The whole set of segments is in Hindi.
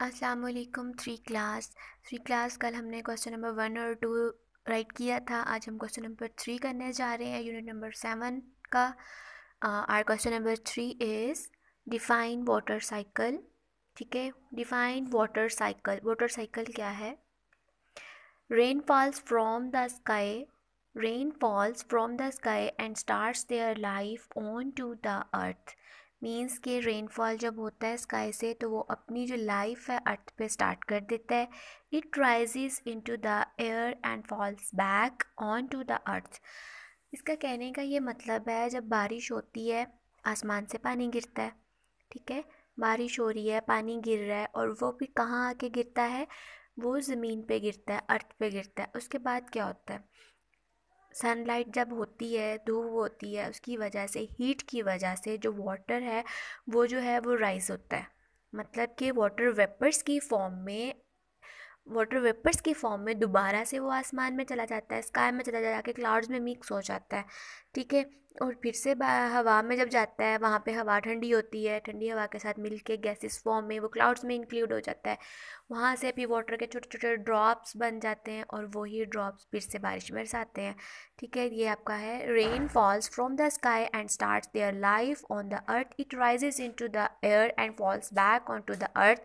अस्सलाम वालेकुम थ्री क्लास थ्री क्लास कल हमने क्वेश्चन नंबर वन और टू राइट किया था। आज हम क्वेश्चन नंबर थ्री करने जा रहे हैं यूनिट नंबर सेवन का। Our question number three is define water cycle ठीक है? Define water cycle water cycle क्या है? Rain falls from the sky rain falls from the sky and start their life on to the earth means कि रेनफॉल जब होता है स्काई से तो वो अपनी जो लाइफ है अर्थ पे स्टार्ट कर देता है। It rises into the air and falls back on to the earth इसका कहने का ये मतलब है, जब बारिश होती है, आसमान से पानी गिरता है, ठीक है? बारिश हो रही है, पानी गिर रहा है, और वो भी कहाँ आके गिरता है? वो ज़मीन पे गिरता है अर्थ पे गिरता है। उसके बाद क्या होता है? सनलाइट जब होती है, धूप होती है, उसकी वजह से, हीट की वजह से जो वाटर है, वो जो है, वो राइज़ होता है। मतलब कि वाटर वेपर्स की फॉर्म में वाटर वेपर्स की फॉर्म में दोबारा से वो आसमान में चला जाता है, स्काई में चला जाके क्लाउड्स में मिक्स हो जाता है, ठीक है? और फिर से हवा में जब जाता है, वहाँ पे हवा ठंडी होती है, ठंडी हवा के साथ मिल के गैसेस फॉर्म में वो क्लाउड्स में इंक्लूड हो जाता है, वहाँ से भी वाटर के छोटे छोटे ड्रॉप्स बन जाते हैं और वही ड्रॉप्स फिर से बारिश बरसाते हैं, ठीक है? ये आपका है rain falls from the sky and start their life on the earth it rises into the air and falls back on to the earth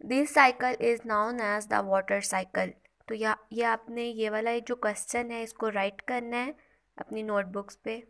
this cycle is known as the water cycle तो या, ये आपने ये वाला जो क्वेश्चन है, इसको राइट करना है अपनी नोटबुक्स पे।